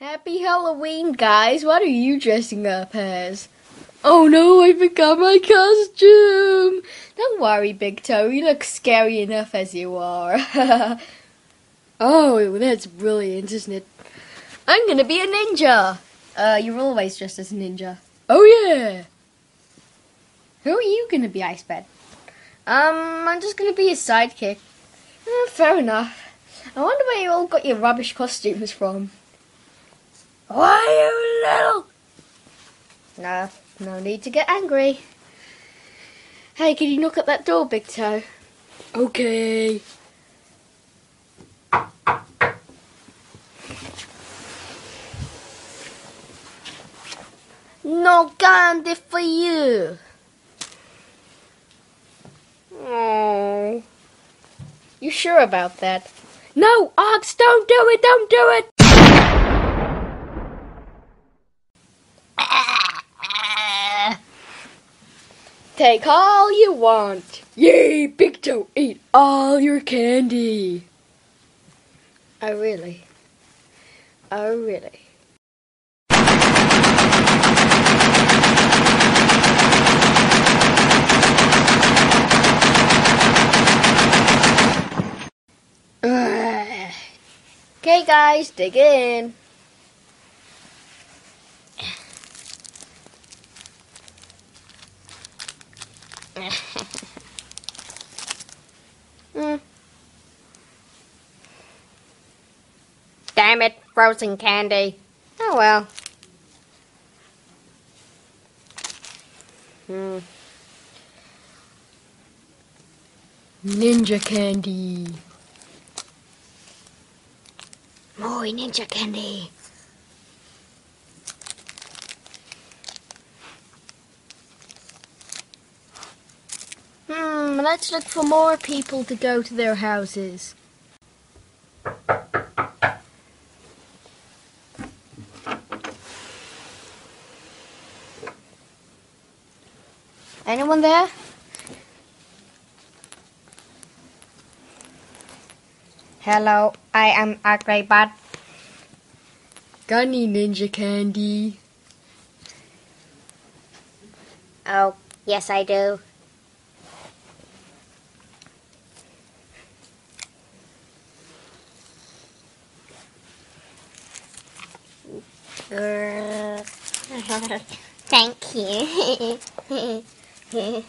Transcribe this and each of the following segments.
Happy Halloween, guys. What are you dressing up as? Oh no, I forgot my costume. Don't worry, Big Toe. You look scary enough as you are. oh, that's brilliant, isn't it? I'm gonna be a ninja. Uh, you're always dressed as a ninja. Oh yeah. Who are you gonna be, Ice-Bat? Um, I'm just gonna be a sidekick. Eh, fair enough. I wonder where you all got your rubbish costumes from. Why, you little... No, no need to get angry. Hey, can you knock at that door, Big Toe? Okay. No candy for you. Oh. You sure about that? No, Ox, don't do it, don't do it! Take all you want. Yay, Big Toe, eat all your candy. Oh, really? Oh, really? Okay, guys, dig in. Mm. Damn it, frozen candy. Oh well. Hmm. Ninja candy. More ninja candy. Hmm, let's look for more people to go to their houses. Anyone there? Hello, I am Agrabot. Got any ninja candy? Oh, yes, I do. Thank you.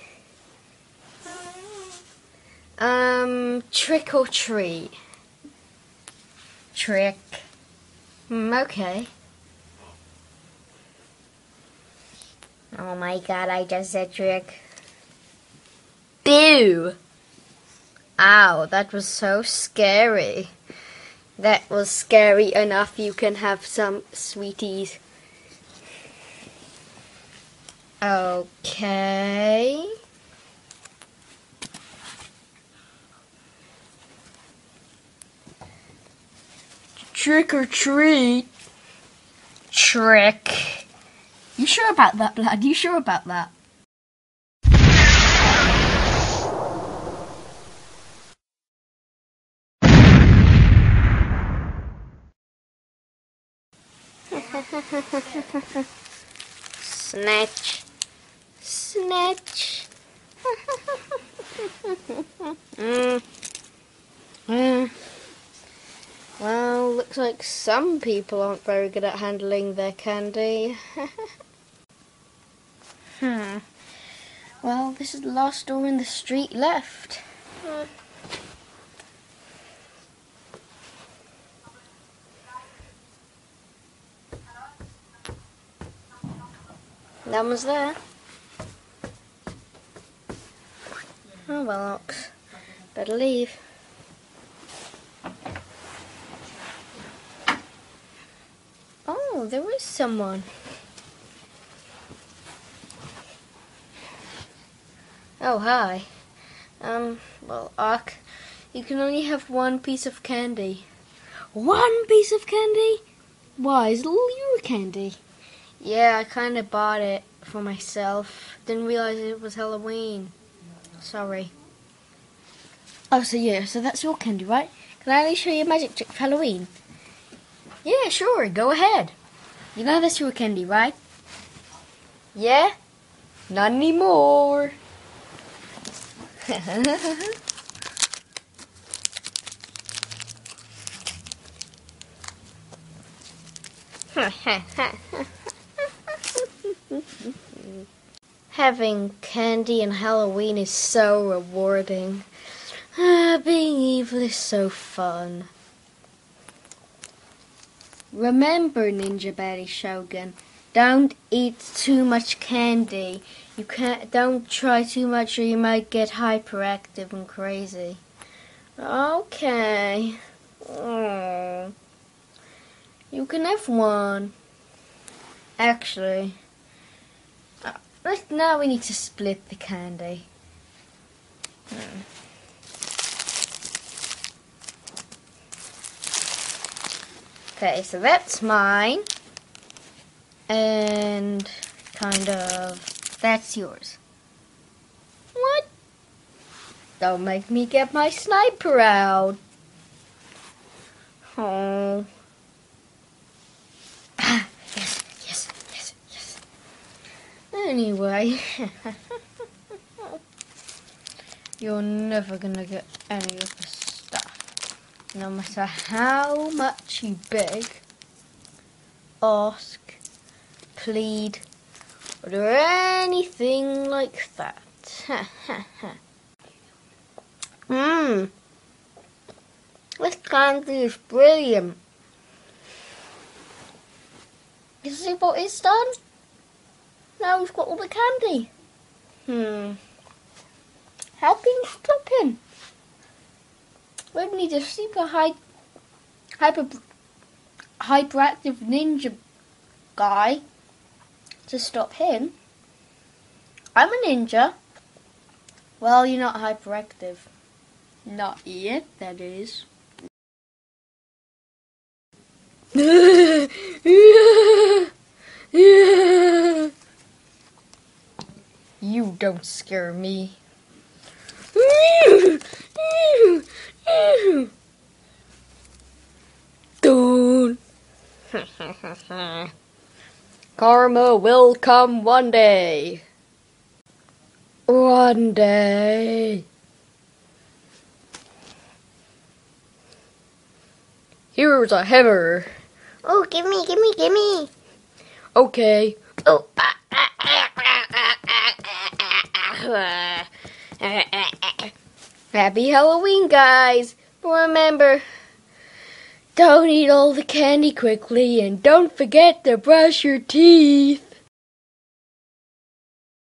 um, trick or treat. Trick. Hmm, okay. oh my god, I just said trick. Boo! Ow, that was so scary. That was scary enough. You can have some sweeties. Okay. Trick or treat. Trick. You sure about that, lad? You sure about that? Snatch. Snatch. mm. Mm. Well, looks like some people aren't very good at handling their candy. hmm. Well, this is the last door in the street left. Uh. That one's there. Oh well. Better leave. Oh, there is someone. Oh, hi. Um, well, Ark, you can only have one piece of candy. One piece of candy? Why, is it all your candy? Yeah, I kind of bought it for myself. Didn't realize it was Halloween. Sorry. Oh, so yeah, so that's your candy, right? Can I only show you a magic trick for Halloween? Yeah, sure, go ahead. You know that's your candy, right? Yeah? Not anymore. Having candy on Halloween is so rewarding. Ah, being evil is so fun. Remember, Ninja Berry Shogun, don't eat too much candy. You can't. Don't try too much, or you might get hyperactive and crazy. Okay. Mm. You can have one. Actually, now we need to split the candy. Hmm. Okay, so that's mine. And kind of that's yours. What? Don't make me get my sniper out. Oh. Ah, yes, yes, yes, yes. Anyway. You're never gonna get any of the stuff. No matter how much you beg, ask, plead, or do anything like that. Mmm. This candy is brilliant. You see what it's done? Now we've got all the candy. Hmm. How can you stop him? We need a super high, hyper, hyperactive ninja guy to stop him. I'm a ninja. Well, you're not hyperactive. Not yet, that is. you don't scare me. Don't. Karma will come one day. One day. Here's a hammer. Oh, give me, give me, give me. Okay. Oh. Ah. Happy Halloween, guys. Remember, don't eat all the candy quickly and don't forget to brush your teeth.